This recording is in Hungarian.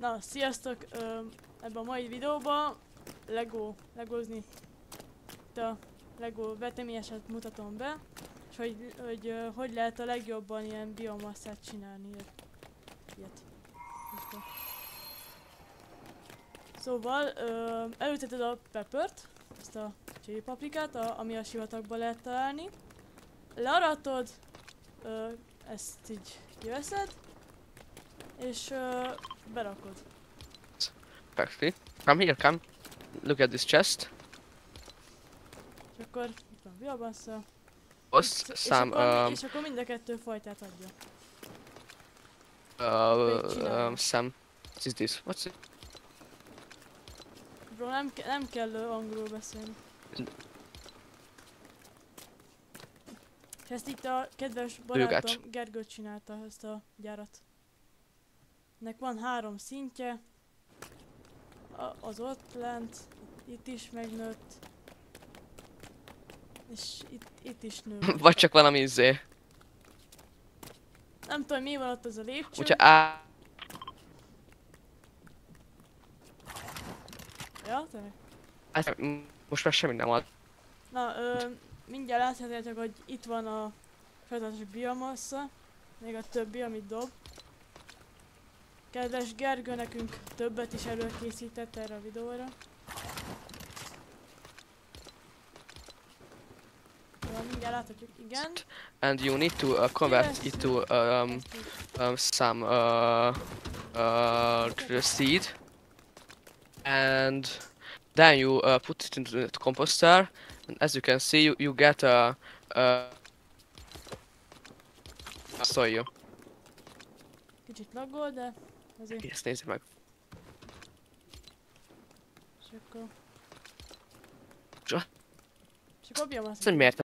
Na, sziasztok! Ebben a mai videóban Lego, legozni a Lego veteményeset mutatom be, és hogy, hogy hogy lehet a legjobban ilyen biomasszát csinálni. Ilyet. Szóval ö, elülteted a peppert, ezt a chili paprikát, a, ami a sivatagban lehet találni. Learatod, ezt így kiveszed, és ö, berakod. Perfect. Come here, come. Look at this chest. És akkor itt van és, some akkor, um, és akkor mind a kettő fajtát adja. uh, um some. What is this? What's it? Bro, nem, ke- nem kell angolul beszélni. És ezt itt a kedves barátom Gergő csinálta ezt a gyárat. Nek van három szintje. A, az ott lent, itt is megnőtt. És itt, itt is nő. Vagy csak valami izé. Nem tudom mi van ott az a lépcső. Hogyha á... Ja, tényleg. Hát, most már semmi nem ad. Na, ö, mindjárt láthatjátok, hogy itt van a folyamatos biomassa, még a többi, amit dob. Kedves Gergő nekünk többet is előkészített erre a videóra. Ja, mindjárt láthatjuk, igen. And you need to uh, convert it to um, um some uh uh seed. And then you uh, put it into the composter. And as you can see, you, you get a uh, soil. Kicsit laggol, de azért Ezt nézzük meg. és akkor... Csa- És akkor biomassa. Azt, miért